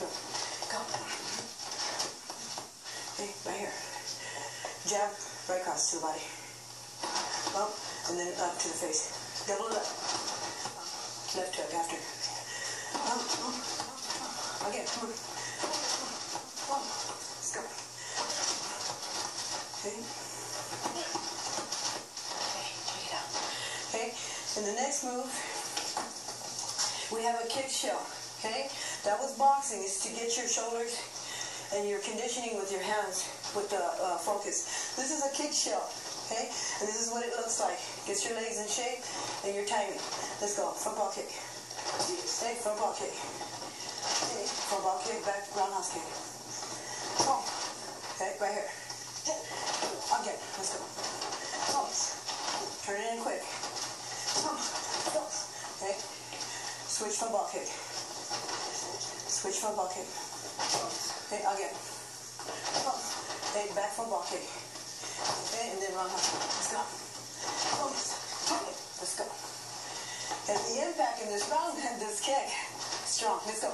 move. Go. Hey, right here. Jab, right cross to the body. Bump, and then up to the face. Double it up. Left hook after. Bump, bump, bump. Again, come on. Bump. Let's go. Okay. Okay, check it out. Okay, and the next move, we have a kick shell. Okay, that was boxing. Is to get your shoulders and your conditioning with your hands with the uh, focus. This is a kick shell. Okay, and this is what it looks like. Get your legs in shape and your timing. Let's go. Front ball kick. Hey, front ball kick. Hey, front ball kick. Back roundhouse kick. Boom. Okay, right here. Again. Let's go. Boom. Turn it in quick. Boom. Okay. Switch front ball kick. Switch front ball kick. Okay, again. Okay, back front ball kick. Okay, and then roundhouse. Let's go. Boom. Let's go. And the impact in this round, and this kick, strong. Let's go.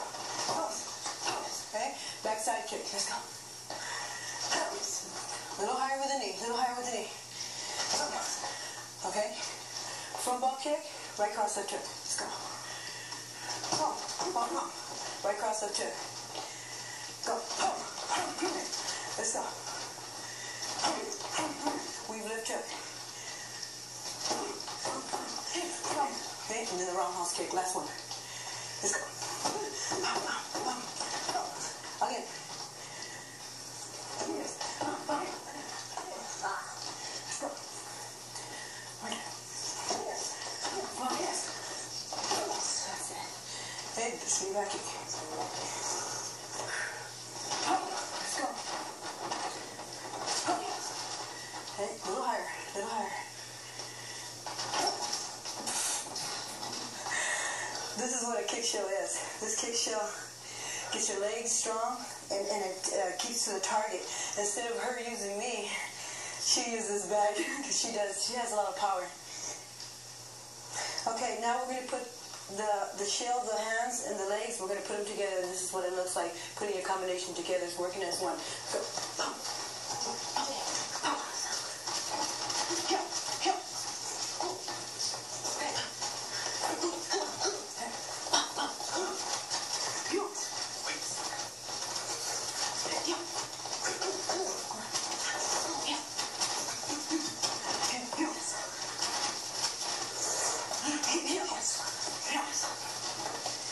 Okay, backside kick. Let's go. A little higher with the knee. A little higher with the knee. Okay. Front ball kick. Right cross up kick. Let's go. Boom. Boom. Boom. Right cross up hook. Go. Let's go. Weave lift hook. Okay, and then the roundhouse kick. Last one. Let's go. Again. Let's go. That's it. Sleeve back. Let's go. Hey, a little higher, a little higher. This is what a kick shell is. This kick shell gets your legs strong and, and it uh, keeps to the target. Instead of her using me, she uses back because she does. She has a lot of power. Okay, now we're going to put the the shell, the hands, and the legs. We're going to put them together. This is what it looks like. Putting a combination together is working as one.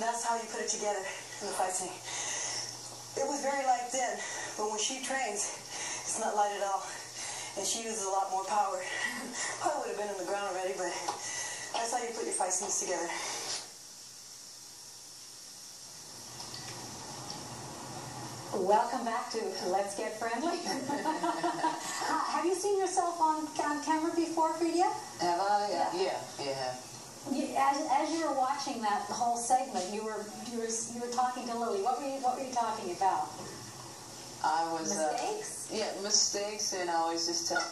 And that's how you put it together in the fight scene. It was very light then, but when she trains, it's not light at all. And she uses a lot more power. Probably would have been on the ground already, but that's how you put your fight scenes together. Welcome back to Let's Get Friendly. Uh, have you seen yourself on, on camera before, Fredia? Have I? Yeah. Yeah, yeah. You, as, as you were watching that whole segment, you were you were you were talking to Lilly. What were you What were you talking about? I was. Mistakes? Uh, yeah, mistakes, and I was just tell,